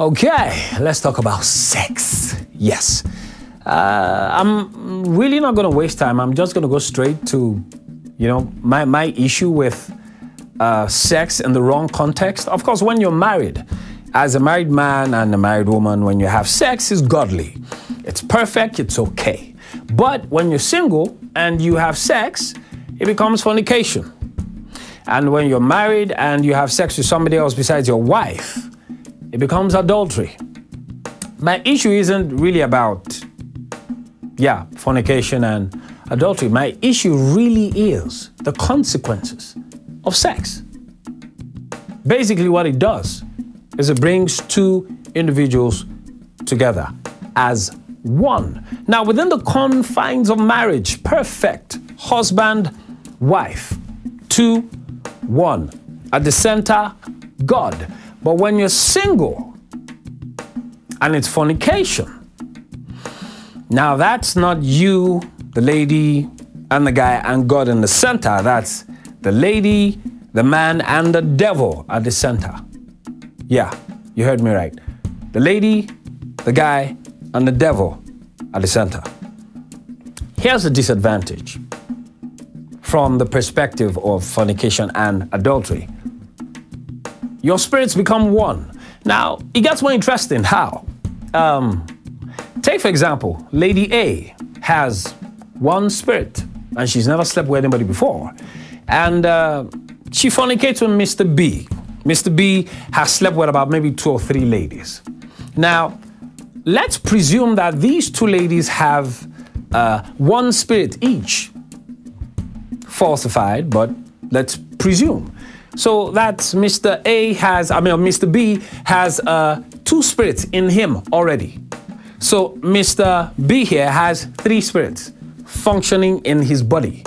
Okay, let's talk about sex. Yes. Uh, I'm really not going to waste time. I'm just going to go straight to, you know, my, my issue with uh, sex in the wrong context. Of course, when you're married, as a married man and a married woman, when you have sex, is godly. It's perfect, it's okay. But when you're single and you have sex, it becomes fornication. And when you're married and you have sex with somebody else besides your wife, it becomes adultery. My issue isn't really about, yeah, fornication and adultery. My issue really is the consequences of sex. Basically, what it does is it brings two individuals together as one. Now, within the confines of marriage, perfect husband, wife, two, one. At the center, God. But when you're single and it's fornication, now that's not you, the lady, and the guy, and God in the center. That's the lady, the man, and the devil at the center. Yeah, you heard me right. The lady, the guy, and the devil at the center. Here's the disadvantage from the perspective of fornication and adultery your spirits become one. Now, it gets more interesting. How? Um, take, for example, Lady A has one spirit, and she's never slept with anybody before. And uh, she fornicates with Mr. B. Mr. B has slept with about maybe two or three ladies. Now, let's presume that these two ladies have uh, one spirit each. Falsified, but let's presume. So that's Mr. A has, I mean, Mr. B has uh, two spirits in him already. So Mr. B here has three spirits functioning in his body.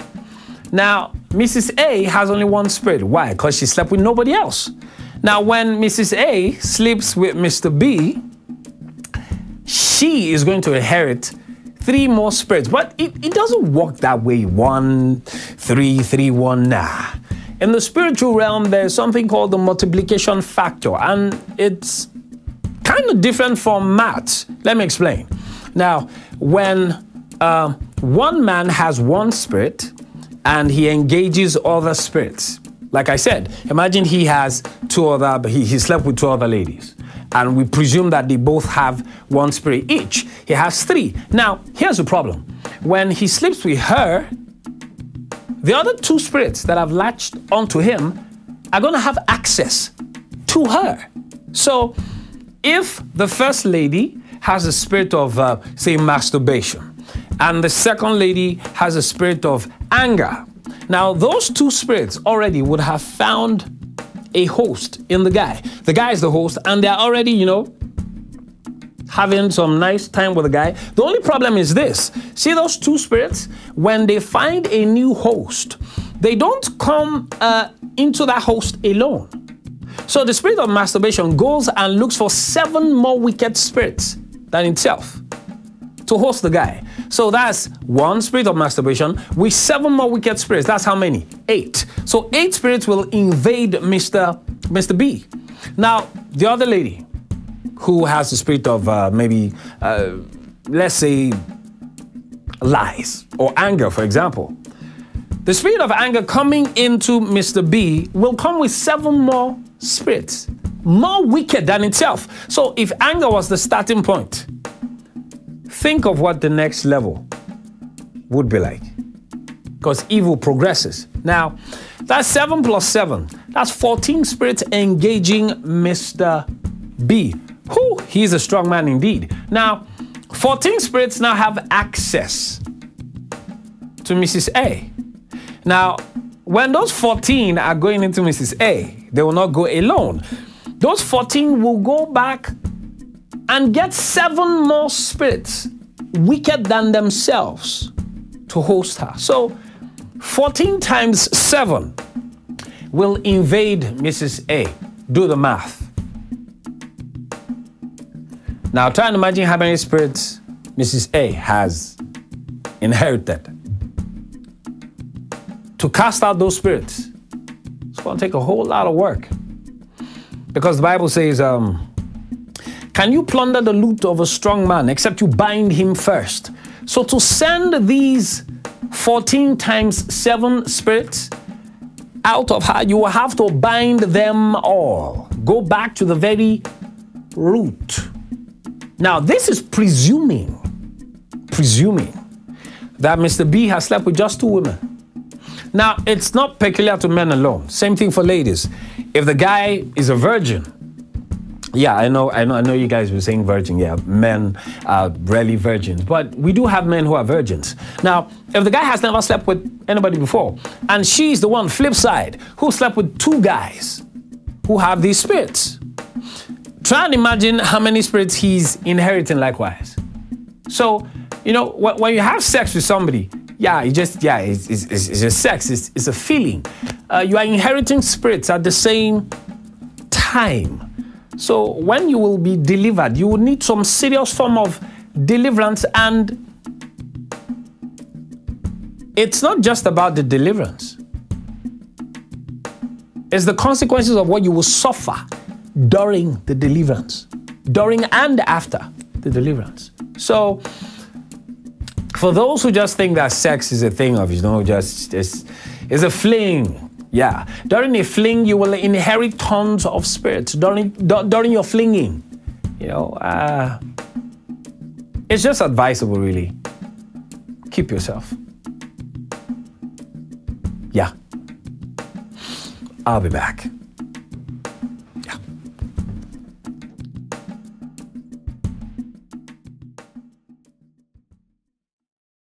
Now, Mrs. A has only one spirit. Why? Because she slept with nobody else. Now, when Mrs. A sleeps with Mr. B, she is going to inherit three more spirits. But it, it doesn't work that way. One, three, three, one. Nah. In the spiritual realm, there's something called the multiplication factor, and it's kind of different from maths. Let me explain. Now, when uh, one man has one spirit and he engages other spirits, like I said, imagine he has two other, he, he slept with two other ladies. And we presume that they both have one spirit each. He has three. Now, here's the problem. When he sleeps with her, the other two spirits that have latched onto him are going to have access to her. So, if the first lady has a spirit of, uh, say, masturbation, and the second lady has a spirit of anger, now those two spirits already would have found a host in the guy. The guy is the host, and they're already, you know, having some nice time with the guy. The only problem is this see those two spirits? When they find a new host, they don't come uh, into that host alone. So the spirit of masturbation goes and looks for seven more wicked spirits than itself to host the guy. So that's one spirit of masturbation with seven more wicked spirits. That's how many? Eight. So eight spirits will invade Mr. Mr. B. Now, the other lady, who has the spirit of uh, maybe, uh, let's say, lies or anger, for example. The spirit of anger coming into Mr. B will come with seven more spirits, more wicked than itself. So if anger was the starting point, think of what the next level would be like. Because evil progresses. Now, that's seven plus seven. That's 14 spirits engaging Mr. B. Whew, he's a strong man indeed. Now, 14 spirits now have access to Mrs. A. Now, when those 14 are going into Mrs. A, they will not go alone. Those 14 will go back and get seven more spirits wicked than themselves to host her. So, 14 times 7 will invade Mrs. A. Do the math. Now try and imagine how many spirits Mrs. A has inherited. To cast out those spirits, it's going to take a whole lot of work. Because the Bible says, um, Can you plunder the loot of a strong man except you bind him first? So to send these 14 times 7 spirits out of her, you will have to bind them all. Go back to the very root. Now, this is presuming, presuming that Mr. B has slept with just two women. Now, it's not peculiar to men alone. Same thing for ladies. If the guy is a virgin, yeah, I know, I know, I know you guys were saying virgin. Yeah, men are rarely virgins, but we do have men who are virgins. Now, if the guy has never slept with anybody before, and she's the one, flip side, who slept with two guys who have these spirits, try and imagine how many spirits he's inheriting likewise. So, you know, when you have sex with somebody, yeah, it just, yeah, it's, it's, it's just sex, it's, it's a feeling. Uh, you are inheriting spirits at the same time. So when you will be delivered, you will need some serious form of deliverance and it's not just about the deliverance. It's the consequences of what you will suffer during the deliverance, during and after the deliverance. So, for those who just think that sex is a thing of, you know, just it's, it's a fling, yeah. During a fling, you will inherit tons of spirits during, during your flinging. You know, uh, it's just advisable, really. Keep yourself. Yeah. I'll be back.